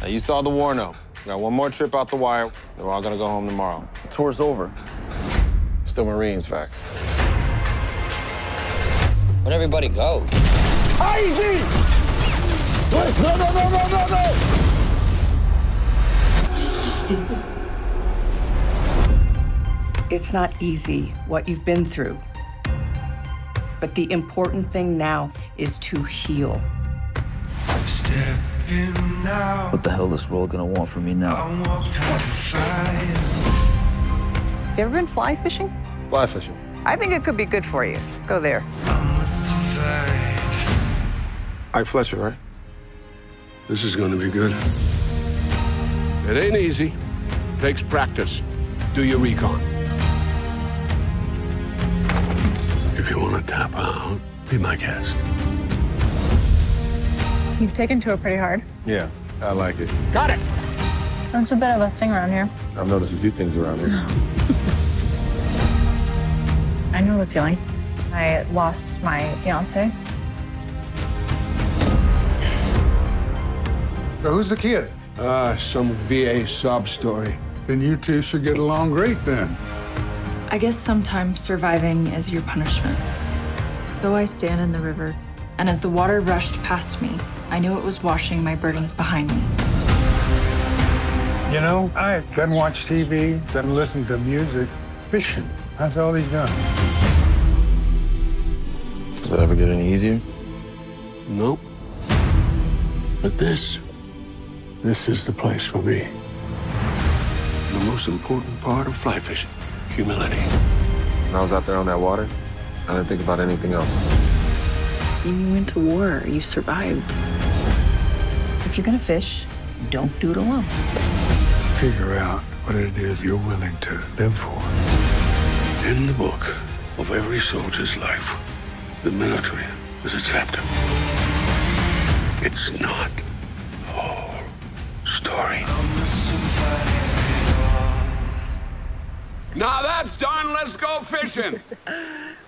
Now, you saw the Warno. We got one more trip out the wire, then we're all gonna go home tomorrow. The Tour's over. Still Marines, facts. Where'd everybody go? Easy! Wait, no, no, no, no, no, no! It's not easy what you've been through. But the important thing now is to heal. What the hell is this world gonna want from me now? Have you ever been fly fishing? Fly fishing. I think it could be good for you. Go there. Ike Fletcher, right? This is going to be good. It ain't easy. Takes practice. Do your recon. If you want to tap out, be my guest. You've taken to it pretty hard. Yeah, I like it. Got it. That's a bit of a thing around here. I've noticed a few things around here. I know the feeling. I lost my fiance. Now, who's the kid? Ah, some VA sob story. Then you two should get along great then. I guess sometimes surviving is your punishment. So I stand in the river, and as the water rushed past me, I knew it was washing my burdens behind me. You know, I doesn't watch TV, doesn't listen to music. Fishing, that's all he's done. Does it ever get any easier? Nope. But this, this is the place for me. The most important part of fly fishing, humility. When I was out there on that water, I didn't think about anything else. You went to war, you survived. If you're gonna fish, don't do it alone. Figure out what it is you're willing to live for. In the book of every soldier's life, the military is a chapter. It's not the whole story. Now that's done. Let's go fishing. Woo!